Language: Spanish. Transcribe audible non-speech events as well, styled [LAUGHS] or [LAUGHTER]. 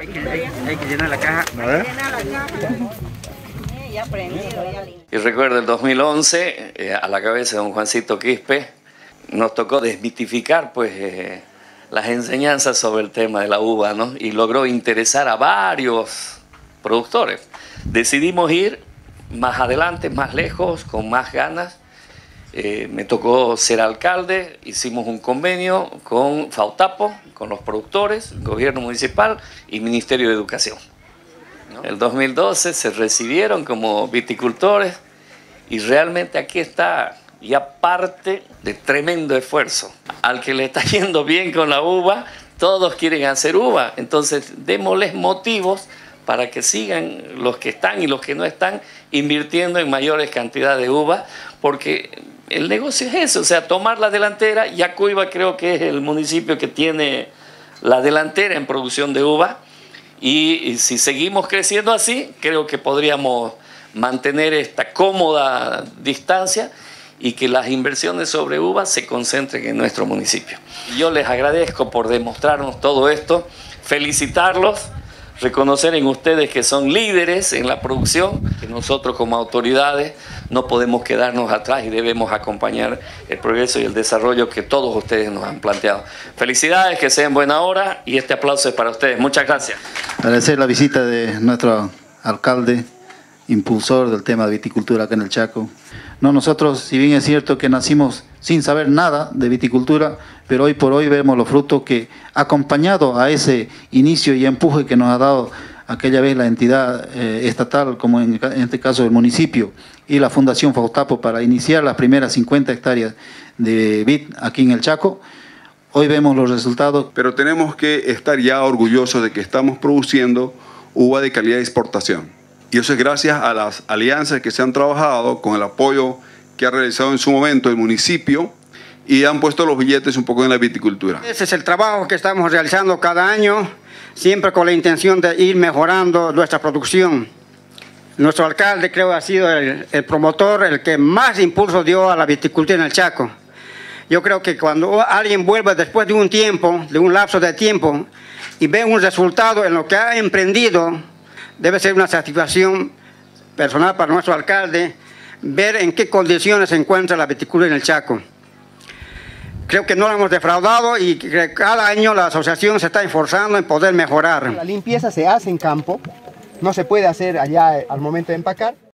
Hay que, llenar la caja. A ver. Y recuerdo el 2011, eh, a la cabeza de don Juancito Quispe, nos tocó desmitificar pues, eh, las enseñanzas sobre el tema de la uva, ¿no? Y logró interesar a varios productores. Decidimos ir más adelante, más lejos, con más ganas. Eh, me tocó ser alcalde, hicimos un convenio con Fautapo, con los productores, gobierno municipal y Ministerio de Educación. El 2012 se recibieron como viticultores y realmente aquí está ya parte de tremendo esfuerzo. Al que le está [LAUGHS] yendo bien con la uva, todos quieren hacer uva, entonces démosles motivos para que sigan los que están y los que no están invirtiendo en mayores cantidades de uva, porque el negocio es eso, o sea, tomar la delantera. Yacuiba creo que es el municipio que tiene la delantera en producción de uva y, si seguimos creciendo así, creo que podríamos mantener esta cómoda distancia y que las inversiones sobre uva se concentren en nuestro municipio. Yo les agradezco por demostrarnos todo esto, felicitarlos, reconocer en ustedes que son líderes en la producción, que nosotros como autoridades no podemos quedarnos atrás y debemos acompañar el progreso y el desarrollo que todos ustedes nos han planteado. Felicidades, que sean buena hora y este aplauso es para ustedes. Muchas gracias. Agradecer la visita de nuestro alcalde, impulsor del tema de viticultura acá en el Chaco. No, nosotros, si bien es cierto que nacimos sin saber nada de viticultura, pero hoy por hoy vemos los frutos que, acompañado a ese inicio y empuje que nos ha dado aquella vez la entidad eh, estatal, como en, en, este caso el municipio, y la Fundación Faustapo para iniciar las primeras 50 hectáreas de vid aquí en el Chaco, hoy vemos los resultados. Pero tenemos que estar ya orgullosos de que estamos produciendo uva de calidad de exportación. Y eso es gracias a las alianzas que se han trabajado con el apoyo que ha realizado en su momento el municipio y han puesto los billetes un poco en la viticultura. Ese es el trabajo que estamos realizando cada año, siempre con la intención de ir mejorando nuestra producción. Nuestro alcalde creo ha sido el, el promotor, el que más impulso dio a la viticultura en el Chaco. Yo creo que cuando alguien vuelve después de un tiempo, de un lapso de tiempo, y ve un resultado en lo que ha emprendido, debe ser una satisfacción personal para nuestro alcalde ver en qué condiciones se encuentra la viticultura en el Chaco. Creo que no la hemos defraudado y cada año la asociación se está esforzando en poder mejorar. La limpieza se hace en campo, no se puede hacer allá al momento de empacar.